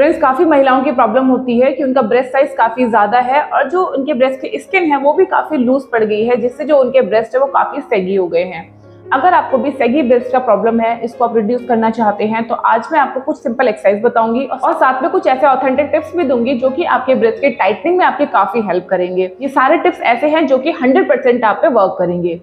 Friends काफ़ी महिलाओं की प्रॉब्लम होती है कि उनका ब्रेस्ट साइज़ काफ़ी ज़्यादा है और जो उनके ब्रेस्ट की स्किन है, वो भी काफ़ी लूज पड़ गई है, जिससे जो उनके ब्रेस्ट है, वो काफ़ी सेगी हो गए हैं। अगर आपको भी सेगी ब्रेस्ट का प्रॉब्लम है, इसको आप रिड्यूस करना चाहते हैं तो आज मैं आपको कुछ सिंपल एक्सरसाइज बताऊँगी और साथ में कुछ ऐसे ऑथेंटिक टिप्स भी दूँगी जो कि आपके ब्रेस्ट के टाइटनिंग में आपकी काफ़ी हेल्प करेंगे। ये सारे टिप्स ऐसे हैं जो कि 100% आप पे वर्क करेंगे।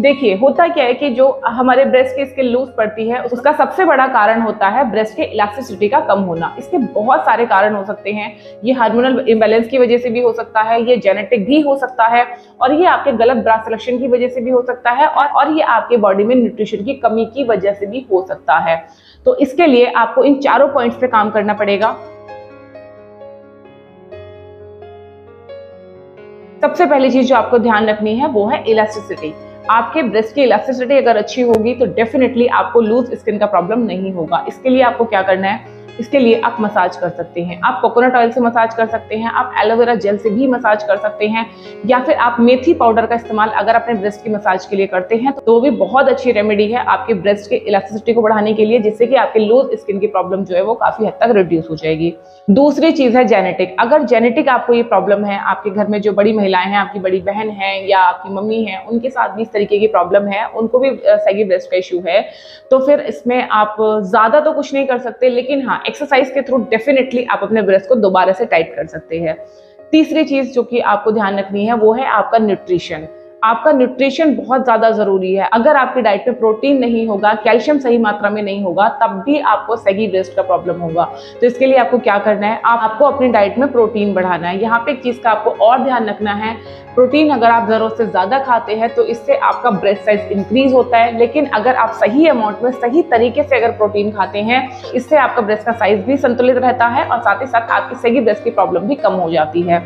देखिए, होता क्या है कि जो हमारे ब्रेस्ट की स्किन लूज पड़ती है, उसका सबसे बड़ा कारण होता है ब्रेस्ट के इलास्टिसिटी का कम होना। इसके बहुत सारे कारण हो सकते हैं। ये हार्मोनल इम्बेलेंस की वजह से भी हो सकता है, ये जेनेटिक भी हो सकता है, और ये आपके गलत ब्रास सिलेक्शन की वजह से भी हो सकता है, और और ये आपके बॉडी में न्यूट्रिशन की कमी की वजह से भी हो सकता है। तो इसके लिए आपको इन चारों पॉइंट्स पे काम करना पड़ेगा। सबसे पहली चीज़ जो आपको ध्यान रखनी है, वो है इलास्टिसिटी आपके ब्रेस्ट की इलास्टिसिटी अगर अच्छी होगी तो डेफिनेटली आपको लूज स्किन का प्रॉब्लम नहीं होगा। इसके लिए आपको क्या करना है? इसके लिए आप मसाज कर सकते हैं। आप कोकोनट ऑयल से मसाज कर सकते हैं, आप एलोवेरा जेल से भी मसाज कर सकते हैं, या फिर आप मेथी पाउडर का इस्तेमाल अगर अपने ब्रेस्ट की मसाज के लिए करते हैं तो वो भी बहुत अच्छी रेमेडी है आपके ब्रेस्ट के इलास्टिसिटी को बढ़ाने के लिए, जिससे कि आपके लूज स्किन की प्रॉब्लम जो है वो काफ़ी हद तक रिड्यूस हो जाएगी। दूसरी चीज़ है जेनेटिक अगर जेनेटिक आपको ये प्रॉब्लम है, आपके घर में जो बड़ी महिलाएँ हैं, आपकी बड़ी बहन है, या आपकी मम्मी है, उनके साथ भी इस तरीके की प्रॉब्लम है, उनको भी सैगी ब्रेस्ट का इशू है तो फिर इसमें आप ज़्यादा तो कुछ नहीं कर सकते, लेकिन हाँ एक्सरसाइज के थ्रू डेफिनेटली आप अपने ब्रेस्ट को दोबारा से टाइट कर सकते हैं। तीसरी चीज़ जो कि आपको ध्यान रखनी है, वो है आपका न्यूट्रिशन आपका न्यूट्रिशन बहुत ज़्यादा ज़रूरी है। अगर आपकी डाइट में प्रोटीन नहीं होगा कैल्शियम सही मात्रा में नहीं होगा तब भी आपको सही ब्रेस्ट का प्रॉब्लम होगा। तो इसके लिए आपको क्या करना है? आप, आपको अपनी डाइट में प्रोटीन बढ़ाना है। यहाँ पे एक चीज़ का आपको और ध्यान रखना है। प्रोटीन अगर आप ज़रूरत से ज़्यादा खाते हैं तो इससे आपका ब्रेस्ट साइज़ इंक्रीज होता है। लेकिन अगर आप सही अमाउंट में सही तरीके से अगर प्रोटीन खाते हैं इससे आपका ब्रेस्ट का साइज़ भी संतुलित रहता है और साथ ही साथ आपकी सही ब्रेस्ट की प्रॉब्लम भी कम हो जाती है।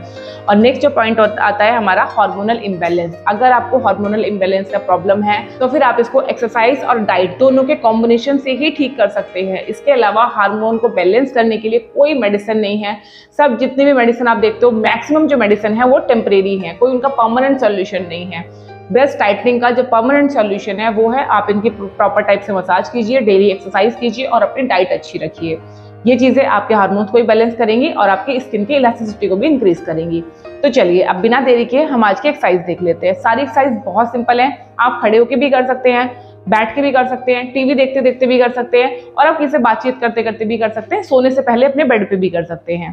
और नेक्स्ट जो पॉइंट आता है हमारा हार्मोनल इम्बेलेंस अगर आपको हार्मोनल इम्बेलेंस का प्रॉब्लम है तो फिर आप इसको एक्सरसाइज और डाइट दोनों के कॉम्बिनेशन से ही ठीक कर सकते हैं। इसके अलावा हार्मोन को बैलेंस करने के लिए कोई मेडिसिन नहीं है। सब जितनी भी मेडिसिन आप देखते हो मैक्सिमम जो मेडिसिन है वो टेम्परेरी है, कोई उनका परमानेंट सोल्यूशन नहीं है। ब्रेस्ट टाइटनिंग का जो परमानेंट सोल्यूशन है, वो है आप इनकी प्रॉपर टाइप से मसाज कीजिए डेली एक्सरसाइज कीजिए और अपनी डाइट अच्छी रखिए। ये चीज़ें आपके हार्मोन्स को भी बैलेंस करेंगी और आपकी स्किन की इलास्टिसिटी को भी इंक्रीज करेंगी। तो चलिए, अब बिना देरी के हम आज की एक्सरसाइज देख लेते हैं। सारी एक्सरसाइज बहुत सिंपल है। आप खड़े होकर भी कर सकते हैं, बैठ के भी कर सकते हैं टीवी देखते देखते भी कर सकते हैं और आप किसी बातचीत करते करते भी कर सकते हैं, सोने से पहले अपने बेड पे भी कर सकते हैं।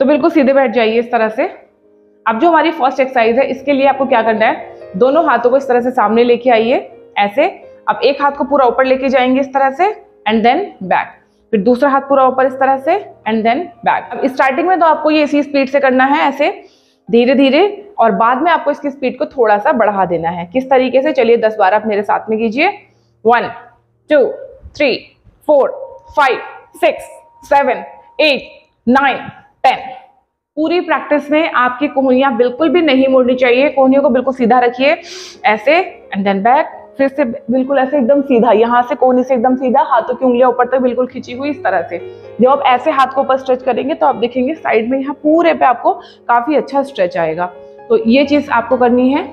तो बिल्कुल सीधे बैठ जाइए इस तरह से। अब जो हमारी फ़र्स्ट एक्सरसाइज है, इसके लिए आपको क्या करना है? दोनों हाथों को इस तरह से सामने लेके आइए। ऐसे। अब एक हाथ को पूरा ऊपर लेके जाएँगे इस तरह से एंड देन बैक फिर दूसरा हाथ पूरा ऊपर इस तरह से एंड देन बैक अब स्टार्टिंग में तो आपको ये इसी स्पीड से करना है, ऐसे धीरे धीरे, और बाद में आपको इसकी स्पीड को थोड़ा सा बढ़ा देना है। किस तरीके से? चलिए दस बार आप मेरे साथ में कीजिए। One two three four five six seven eight nine ten पूरी प्रैक्टिस में आपकी कोहनियाँ बिल्कुल भी नहीं मोड़नी चाहिए। कोहनियों को बिल्कुल सीधा रखिए, ऐसे एंड देन बैक फिर से बिल्कुल ऐसे एकदम सीधा, यहाँ से कोहनी से एकदम सीधा, हाथों की उंगलियाँ ऊपर तक बिल्कुल खींची हुई इस तरह से। जब आप ऐसे हाथ को ऊपर स्ट्रेच करेंगे तो आप देखेंगे साइड में यहाँ पूरे पे आपको काफ़ी अच्छा स्ट्रेच आएगा। तो ये चीज़ आपको करनी है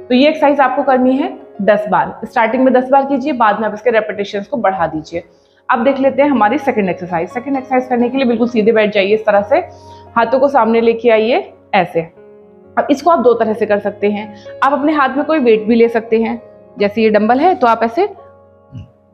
तो ये एक्सरसाइज आपको करनी है दस बार। स्टार्टिंग में दस बार कीजिए, बाद में आप इसके रेपिटेशन को बढ़ा दीजिए। अब देख लेते हैं हमारी सेकंड एक्सरसाइज सेकंड एक्सरसाइज करने के लिए बिल्कुल सीधे बैठ जाइए इस तरह से। हाथों को सामने लेके आइए, ऐसे। अब इसको आप दो तरह से कर सकते हैं। आप अपने हाथ में कोई वेट भी ले सकते हैं। जैसे ये डंबल है तो आप ऐसे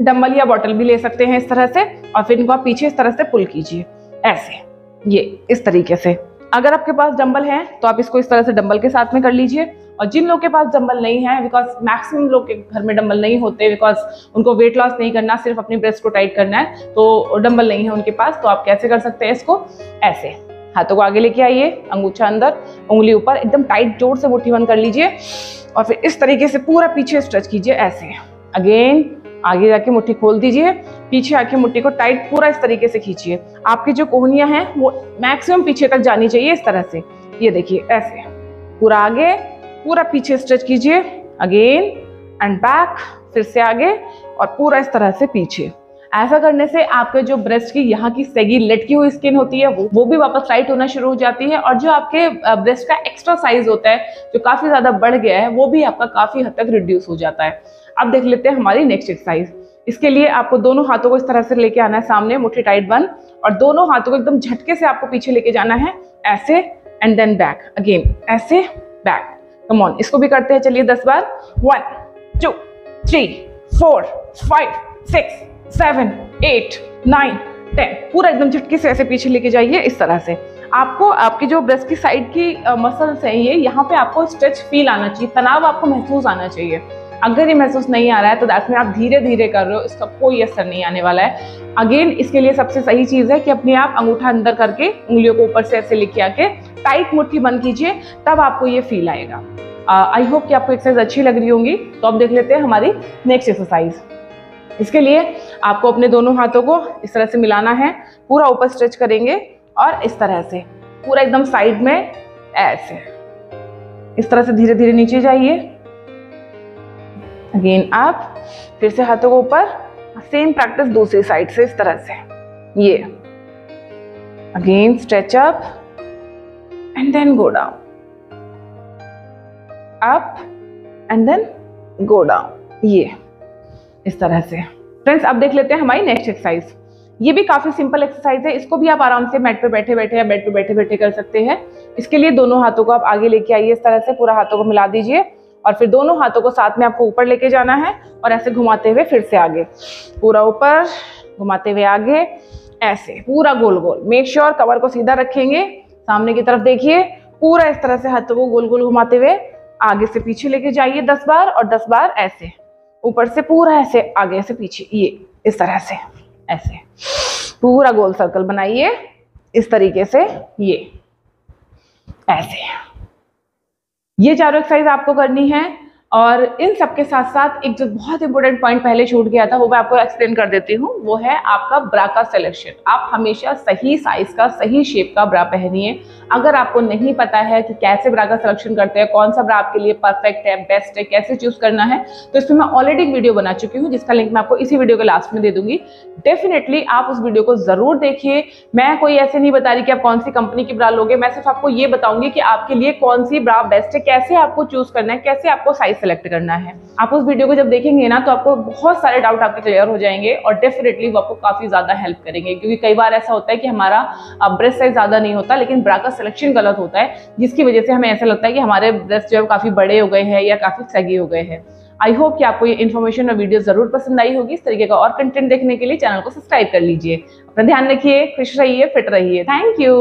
डंबल या बॉटल भी ले सकते हैं इस तरह से, और फिर इनको आप पीछे इस तरह से पुल कीजिए। ऐसे, ये इस तरीके से। अगर आपके पास डंबल है तो आप इसको इस तरह से डंबल के साथ में कर लीजिए, और जिन लोग के पास डंबल नहीं है बिकॉज़ मैक्सिमम लोग के घर में डंबल नहीं होते बिकॉज़ उनको वेट लॉस नहीं करना, सिर्फ़ अपनी ब्रेस्ट को टाइट करना है तो डंबल नहीं है उनके पास तो आप कैसे कर सकते हैं इसको? ऐसे, हाथों को आगे लेके आइए, अंगूठा अंदर उंगली ऊपर, एकदम टाइट ज़ोर से मुट्ठी बंद कर लीजिए और फिर इस तरीके से पूरा पीछे स्ट्रेच कीजिए, ऐसे। अगेन आगे जाके मुट्ठी खोल दीजिए, पीछे आके मुट्ठी को टाइट पूरा इस तरीके से खींचिए। आपकी जो कोहनियाँ हैं, वो मैक्सिमम पीछे तक जानी चाहिए इस तरह से। ये देखिए, ऐसे। पूरा आगे, पूरा पीछे स्ट्रेच कीजिए अगेन एंड बैक फिर से आगे और पूरा इस तरह से पीछे। ऐसा करने से आपके जो ब्रेस्ट की यहाँ की सेगी लटकी हुई स्किन होती है, वो वो भी वापस टाइट होना शुरू हो जाती है और जो आपके ब्रेस्ट का एक्स्ट्रा साइज़ होता है, जो काफ़ी ज़्यादा बढ़ गया है, वो भी आपका काफ़ी हद तक रिड्यूस हो जाता है। अब देख लेते हैं हमारी नेक्स्ट एक्सरसाइज इसके लिए आपको दोनों हाथों को इस तरह से लेके आना है सामने मुट्ठी टाइट बंद, और दोनों हाथों को एकदम झटके से आपको पीछे लेके जाना है, ऐसे एंड देन बैक अगेन ऐसे बैक कम ऑन इसको भी करते हैं, चलिए दस बार one two three four five six seven, eight, nine, ten. पूरा एकदम झटके से ऐसे पीछे लेके जाइए इस तरह से। आपको, आपकी जो ब्रेस्ट की साइड की मसल्स हैं ये, यहाँ पे आपको स्ट्रेच फील आना चाहिए, तनाव आपको महसूस आना चाहिए। अगर ये महसूस नहीं आ रहा है तो दैट में आप धीरे धीरे कर रहे हो, इसका कोई असर नहीं आने वाला है। अगेन इसके लिए सबसे सही चीज़ है कि अपने आप अंगूठा अंदर करके, उंगलियों को ऊपर से ऐसे लेके आके टाइट मुट्ठी बंद कीजिए, तब आपको ये फील आएगा। आई होप कि आपको एक्सरसाइज अच्छी लग रही होंगी तो अब देख लेते हैं हमारी नेक्स्ट एक्सरसाइज इसके लिए आपको अपने दोनों हाथों को इस तरह से मिलाना है, पूरा ऊपर स्ट्रेच करेंगे और इस तरह से, पूरा एकदम साइड में ऐसे। इस तरह से धीरे धीरे नीचे जाइए। अगेन आप फिर से हाथों को ऊपर सेम प्रैक्टिस दूसरी साइड से इस तरह से। ये। Again stretch up and then go down up and then go down ये। इस तरह से। फ्रेंड्स अब देख लेते हैं हमारी नेक्स्ट एक्सरसाइज ये भी काफ़ी सिंपल एक्सरसाइज है। इसको भी आप आराम से मैट पे बैठे बैठे या बेड पे बैठे बैठे कर सकते हैं। इसके लिए दोनों हाथों को आप आगे लेके आइए। इस तरह से पूरा हाथों को मिला दीजिए और फिर दोनों हाथों को साथ में आपको ऊपर लेके जाना है और ऐसे घुमाते हुए फिर से आगे। पूरा ऊपर, घुमाते हुए आगे, ऐसे। पूरा गोल गोल। मेक श्योर sure कवर को सीधा रखेंगे। सामने की तरफ़ देखिए, पूरा इस तरह से हाथों को गोल गोल घुमाते हुए आगे से पीछे लेके जाइए दस बार और दस बार ऐसे। ऊपर से पूरा ऐसे, आगे से पीछे, ये, इस तरह से, ऐसे। पूरा गोल सर्कल बनाइए, इस तरीके से, ये, ऐसे। ये चारों एक्सरसाइज आपको करनी है और इन सबके साथ साथ एक जो बहुत इंपॉर्टेंट पॉइंट पहले छूट गया था, वो मैं आपको एक्सप्लेन कर देती हूँ, वो है आपका ब्रा का सिलेक्शन आप हमेशा सही साइज़ का, सही शेप का ब्रा पहनिए। अगर आपको नहीं पता है कि कैसे ब्रा का सिलेक्शन करते हैं, कौन सा ब्रा आपके लिए परफेक्ट है बेस्ट है, कैसे चूज़ करना है तो इसमें मैं ऑलरेडी एक वीडियो बना चुकी हूँ, जिसका लिंक मैं आपको इसी वीडियो के लास्ट में दे दूँगी। डेफिनेटली आप उस वीडियो को ज़रूर देखिए। मैं कोई ऐसे नहीं बता रही कि आप कौन सी कंपनी की ब्रा लोगे। मैं सिर्फ़ आपको ये बताऊँगी कि आपके लिए कौन सी ब्रा बेस्ट है, कैसे आपको चूज़ करना है, कैसे आपको साइज़ सेलेक्ट करना है। आप उस वीडियो को जब देखेंगे ना तो आपको बहुत सारे डाउट आपके क्लियर हो जाएँगे और डेफिनेटली वो आपको काफ़ी ज़्यादा हेल्प करेंगे। क्योंकि कई बार ऐसा होता है कि हमारा ब्रेस्ट साइज़ ज़्यादा नहीं होता, लेकिन ब्रा सिलेक्शन गलत होता है, जिसकी वजह से हमें ऐसा लगता है कि हमारे ब्रेस्ट जो है काफ़ी बड़े हो गए हैं या काफ़ी सगे हो गए हैं। आई होप कि आपको ये इन्फॉर्मेशन और वीडियो ज़रूर पसंद आई होगी। इस तरीके का और कंटेंट देखने के लिए चैनल को सब्सक्राइब कर लीजिए। अपना ध्यान रखिए, खुश रहिए फिट रहिए। Thank you